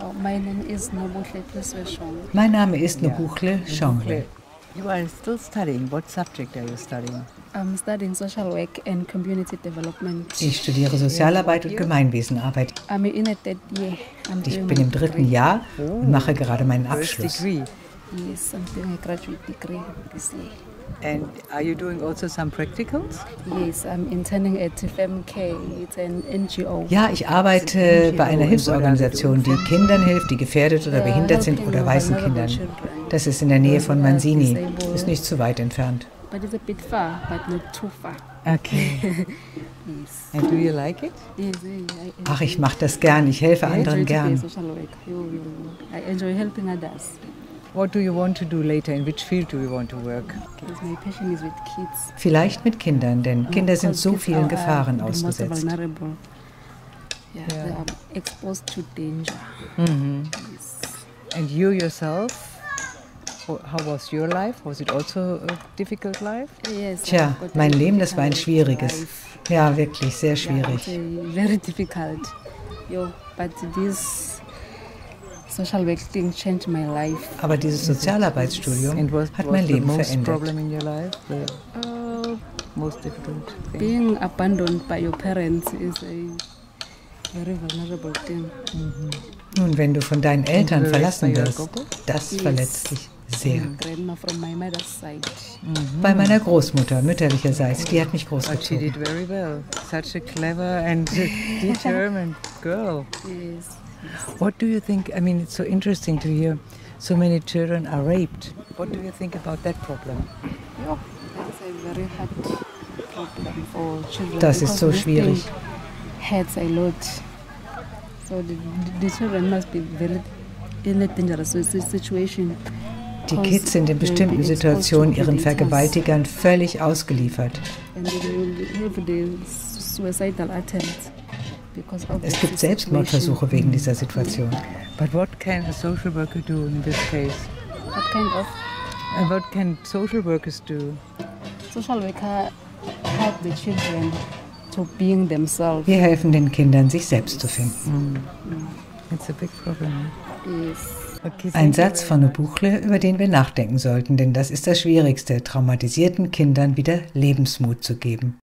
Oh, my name is Nobuhle Pesweshong. Mein Name ist Nobuchle Schongle. You are still studying. What subject are you studying? I'm studying social work and community development. Ich studiere Sozialarbeit und Gemeinwesenarbeit. I'm in a third year. I'm Ich bin im dritten. Jahr und mache gerade meinen Abschluss. Yes, I'm doing a graduate degree this year. And are you doing also some practicals? Yes, I'm interning at FMK. It's an NGO. Ja, ich arbeite bei einer Hilfsorganisation, die Kindern hilft, die gefährdet oder behindert sind oder weißen Kindern. Das ist in der Nähe von Mansini. Ist nicht zu weit entfernt. But it's a bit far, but not too far. Okay. And do you like it? Ach, ich mache das gern. Ich helfe anderen gern. I enjoy helping others. What do you want to do later? In which field do you want to work? Because my passion is with kids. Vielleicht mit Kindern, denn Kinder sind Because so vielen are, uh, Gefahren ausgesetzt. Yeah, they are exposed to danger. Yes. And you yourself? How was your life? Was it also a difficult life? Yes, Tja, mein Leben, das war ein schwieriges. life. Ja, wirklich, sehr schwierig. very difficult. But this social work thing changed my life. Aber dieses Sozialarbeitsstudium hat was mein the Leben most verändert. problem in your life? The Uh, most difficult thing? being abandoned by your parents is a very vulnerable thing. Nun, wenn du von deinen Eltern verlassen wirst, das verletzt dich sehr. Side. Bei meiner Großmutter, mütterlicherseits, die hat mich But she großgezogen. did very well. Such a clever and determined girl. Yes. What do you think? I mean, it's so interesting to hear so many children are raped. What do you think about that problem? Yo, that's a very hard problem for children. Das ist so schwierig. Hurts a lot. So the, the children must be very in a dangerous si- situation. Die Kids sind in bestimmten Situationen ihren. Vergewaltigern völlig ausgeliefert. And they will have the suicidal attempts Es gibt Selbstmordversuche wegen dieser Situation. But what can a social worker do in this case? What kind of And what can social workers do? social worker help the children to being themselves? Wir helfen den Kindern, sich selbst zu finden. It's a big problem. Yes. Okay, Ein Satz von Obuchle, über den wir nachdenken sollten, denn das ist das Schwierigste, traumatisierten Kindern wieder Lebensmut zu geben.